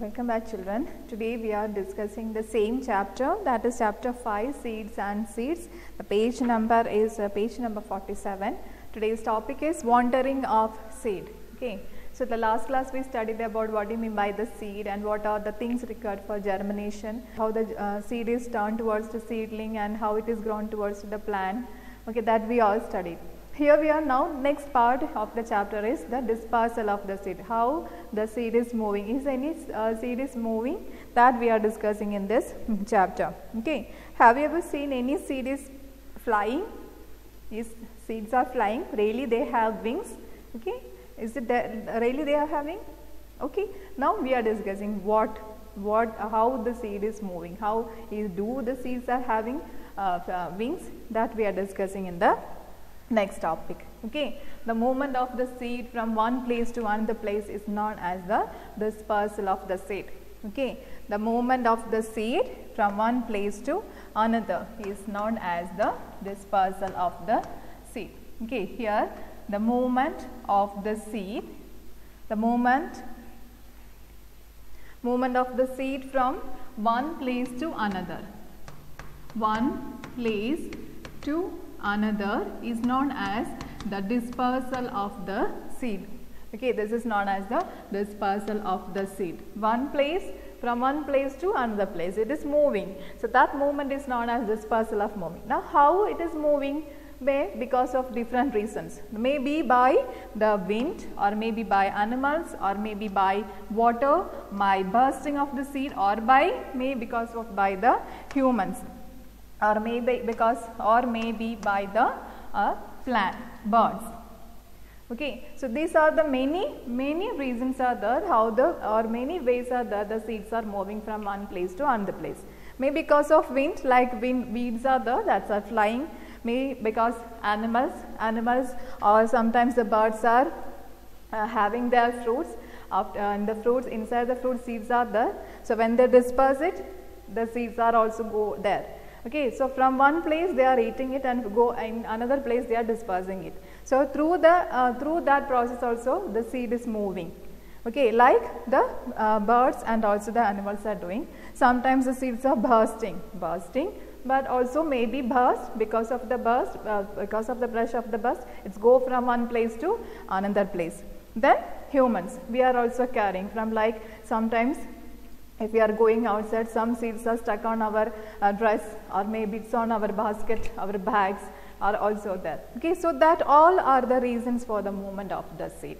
Welcome back children. Today we are discussing the same chapter that is chapter 5 seeds and seeds. The page number is uh, page number 47. Today's topic is wandering of seed. Okay. So the last class we studied about what do you mean by the seed and what are the things required for germination, how the uh, seed is turned towards the seedling and how it is grown towards the plant. Okay, that we all studied. Here we are now next part of the chapter is the dispersal of the seed. How the seed is moving. Is any uh, seed is moving that we are discussing in this chapter. Okay. Have you ever seen any seed is flying? Is seeds are flying? Really they have wings. Okay. Is it really they are having? Okay. Now we are discussing what what how the seed is moving. How is do the seeds are having uh, uh, wings that we are discussing in the next topic okay? The movement of the seed from one place to another place is known as the dispersal of the seed okay? The movement of the seed from one place to another is known as the dispersal of the seed okay? Here the movement of the seed the movement movement of the seed from one place to another. One place to another is known as the dispersal of the seed. Okay this is known as the dispersal of the seed. One place from one place to another place it is moving. So that movement is known as dispersal of moving. Now how it is moving? May because of different reasons. Maybe by the wind or maybe by animals or maybe by water by bursting of the seed or by may because of by the humans or maybe because or maybe by the uh, plant birds okay so these are the many many reasons are there how the or many ways are there the seeds are moving from one place to another place. May because of wind like wind weeds are there that's are flying. May because animals animals or sometimes the birds are uh, having their fruits after uh, the fruits inside the fruit seeds are there. So when they disperse it the seeds are also go there okay so from one place they are eating it and go in another place they are dispersing it. So through the uh, through that process also the seed is moving. Okay like the uh, birds and also the animals are doing. Sometimes the seeds are bursting bursting but also maybe burst because of the burst uh, because of the brush of the burst it's go from one place to another place. Then humans we are also carrying from like sometimes if we are going outside some seeds are stuck on our uh, dress or maybe it's on our basket our bags are also there. Okay so that all are the reasons for the movement of the seed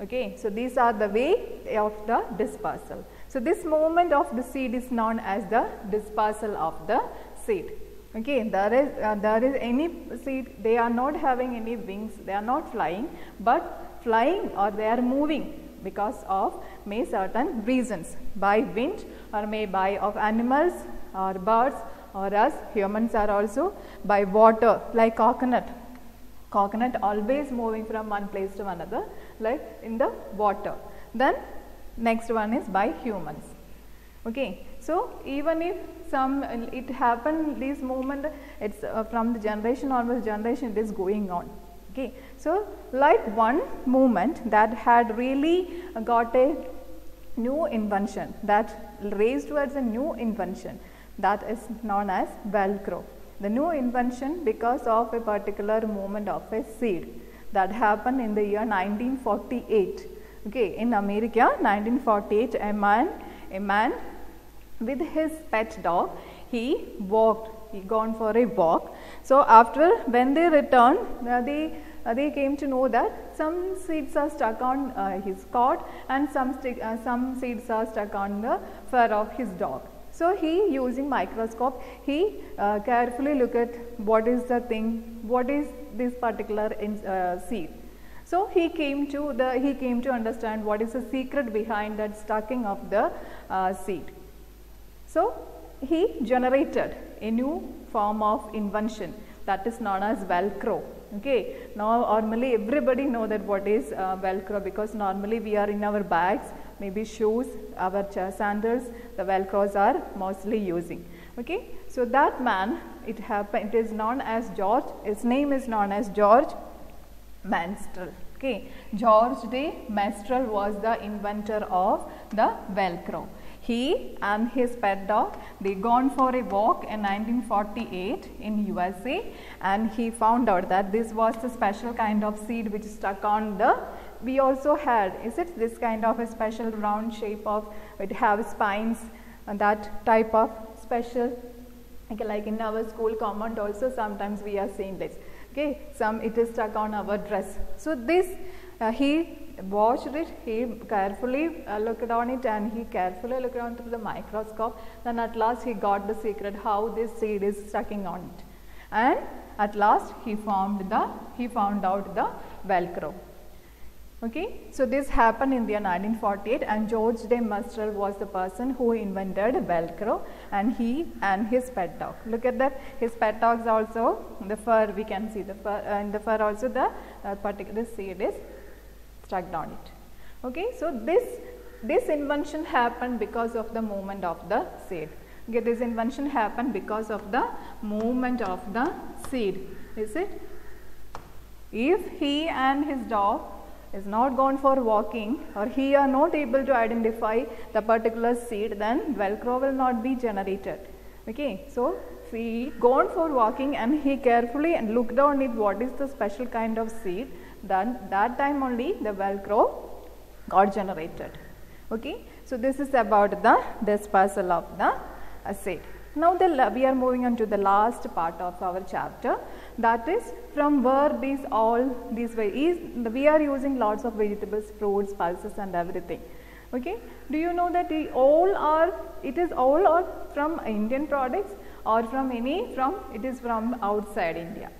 okay so these are the way of the dispersal. So this movement of the seed is known as the dispersal of the seed okay there is uh, there is any seed they are not having any wings they are not flying but flying or they are moving because of may certain reasons by wind or may by of animals or birds or us humans are also by water like coconut. Coconut always moving from one place to another like in the water. Then next one is by humans. Okay so even if some it happened this movement it's uh, from the generation onwards generation it is going on okay. So like one movement that had really got a new invention that raised towards a new invention that is known as velcro. The new invention because of a particular movement of a seed that happened in the year 1948 okay. In america 1948 a man a man with his pet dog he walked gone for a walk. So after when they returned uh, they uh, they came to know that some seeds are stuck on uh, his cot and some some seeds are stuck on the fur of his dog. So he using microscope he uh, carefully look at what is the thing what is this particular in, uh, seed. So he came to the he came to understand what is the secret behind that stocking of the uh, seed. So he generated a new form of invention that is known as velcro. Okay? Now normally everybody know that what is uh, velcro because normally we are in our bags maybe shoes our sandals the velcros are mostly using. Okay? So that man it happened it is known as george his name is known as george Mestral okay? George de Mestral was the inventor of the Velcro. He and his pet dog, they gone for a walk in 1948 in USA and he found out that this was the special kind of seed which stuck on the, we also had, is it this kind of a special round shape of, it have spines and that type of special, okay, like in our school comment also sometimes we are seeing this, okay, some it is stuck on our dress. So this, uh, he watched it, he carefully uh, looked on it and he carefully looked on through the microscope. Then at last he got the secret how this seed is sucking on it. And at last he found the, he found out the Velcro. Okay, so this happened in the year 1948 and George de Mestral was the person who invented Velcro and he and his pet dog. Look at that, his pet dogs also, the fur we can see the fur and the fur also the uh, particular seed is stuck on it. Okay, so this this invention happened because of the movement of the seed. Okay, this invention happened because of the movement of the seed. Is it? If he and his dog is not gone for walking or he are not able to identify the particular seed then velcro will not be generated okay so he gone for walking and he carefully and looked on it what is the special kind of seed then that time only the velcro got generated. Okay? So this is about the dispersal of the acid. Now the, we are moving on to the last part of our chapter. That is from where these all these is we are using lots of vegetables fruits pulses and everything. Okay? Do you know that all are it is all are from indian products or from any from it is from outside india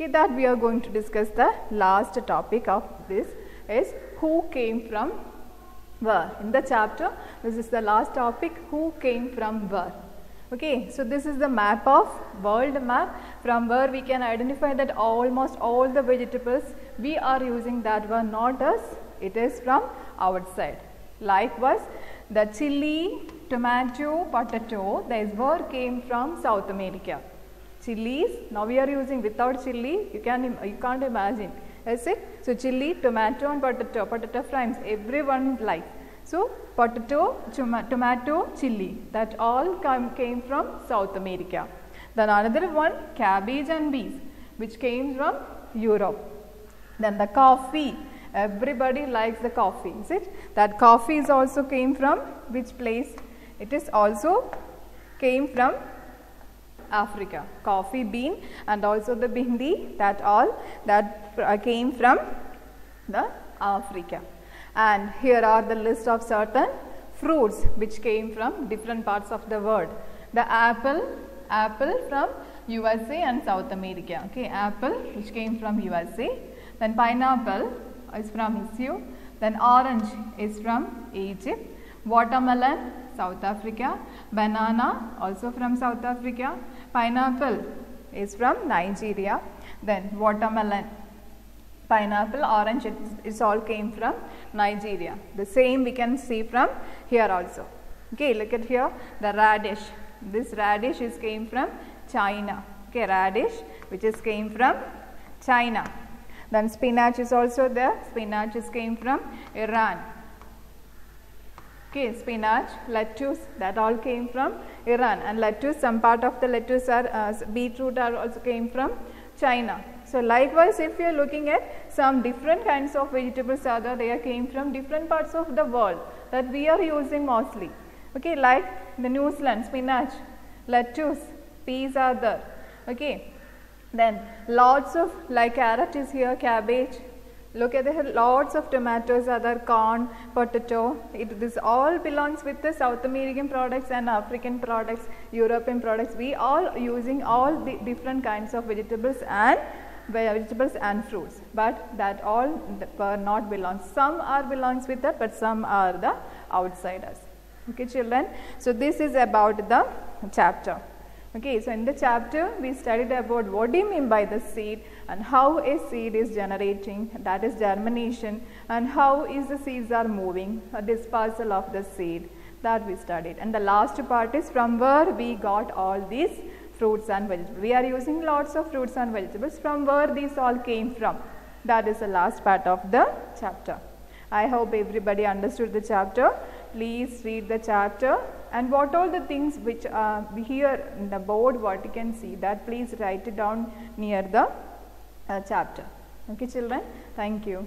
Okay, that we are going to discuss the last topic of this is who came from where. In the chapter, this is the last topic who came from where. Okay, so this is the map of world map from where we can identify that almost all the vegetables we are using that were not us, it is from outside. Likewise, the chili, tomato, potato, these were came from South America chilies. Now we are using without chili, you can you can't imagine. Is it? So chili, tomato and potato, potato frames, everyone likes. So potato, tomato, chili, that all come, came from South America. Then another one, cabbage and beans, which came from Europe. Then the coffee, everybody likes the coffee, is it? That coffee is also came from which place? It is also came from Africa. Coffee bean and also the bindi that all that uh, came from the Africa. And here are the list of certain fruits which came from different parts of the world. The apple, apple from USA and South America. Okay, apple which came from USA. Then pineapple is from Israel. Then orange is from Egypt. Watermelon, South Africa. Banana also from South Africa. Pineapple is from Nigeria. Then watermelon, pineapple, orange, it, all came from Nigeria. The same we can see from here also. Okay, look at here, the radish. This radish is came from China. Okay, radish which is came from China. Then spinach is also there. Spinach is came from Iran. Okay, spinach, lettuce, that all came from Iran. And lettuce, some part of the lettuce are uh, beetroot are also came from China. So likewise, if you are looking at some different kinds of vegetables are they came from different parts of the world that we are using mostly. Okay, like the New Zealand, spinach, lettuce, peas are there. Okay, then lots of like carrot is here, cabbage, Look at the lots of tomatoes, other corn, potato. It, this all belongs with the South American products and African products, European products. We all using all the different kinds of vegetables and vegetables and fruits. But that all were not belongs. Some are belongs with that, but some are the outsiders. Okay, children. So this is about the chapter. Okay, so in the chapter we studied about what do you mean by the seed and how a seed is generating that is germination and how is the seeds are moving a dispersal of the seed that we studied and the last part is from where we got all these fruits and vegetables. We are using lots of fruits and vegetables from where these all came from. That is the last part of the chapter. I hope everybody understood the chapter. Please read the chapter and what all the things which are here in the board what you can see that please write it down near the uh, chapter. Okay children, thank you.